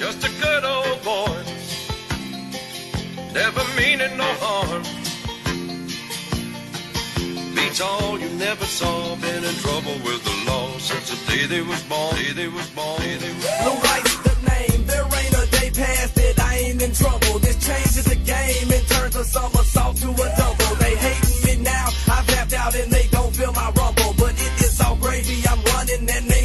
Just a good old boy, never meaning no harm. Beats all you never saw, been in trouble with the law since the day they was born. Day they was born. Day they was born. Blue lights the name. There ain't a day past that I ain't in trouble. This changes the game and turns a somersault to a double. They hating me now. I've tapped out and they don't feel my rumble. But it is all gravy. I'm running and ain't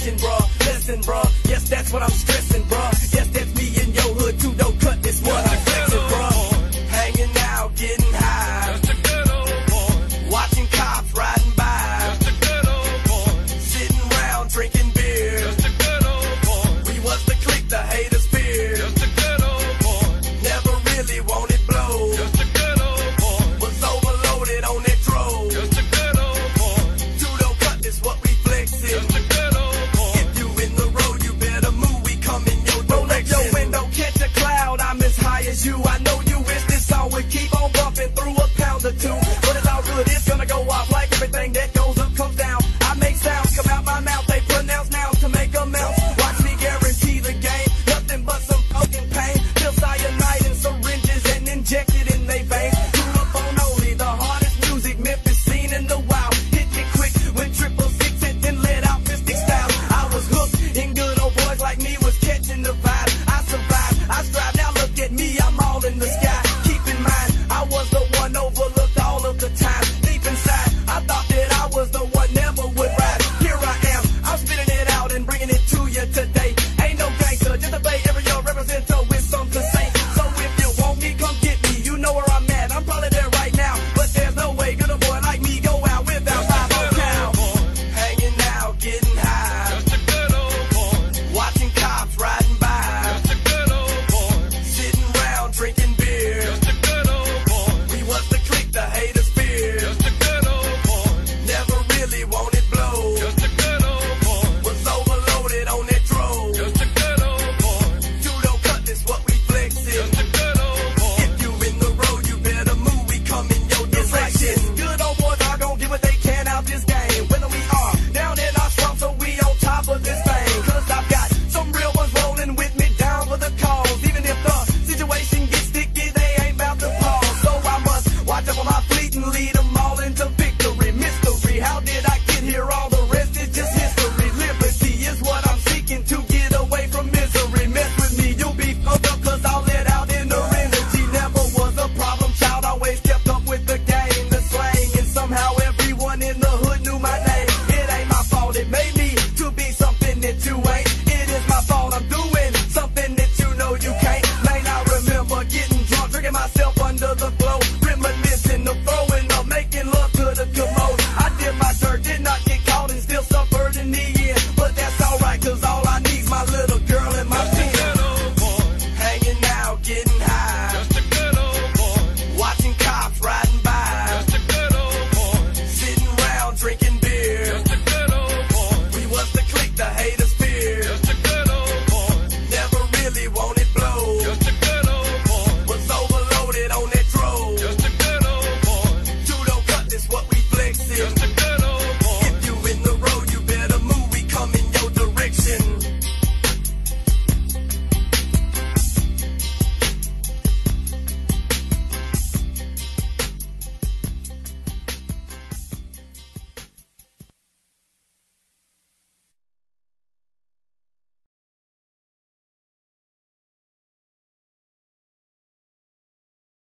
Question, bruh. Listen, bruh. Yes, that's what I'm stressing. Just a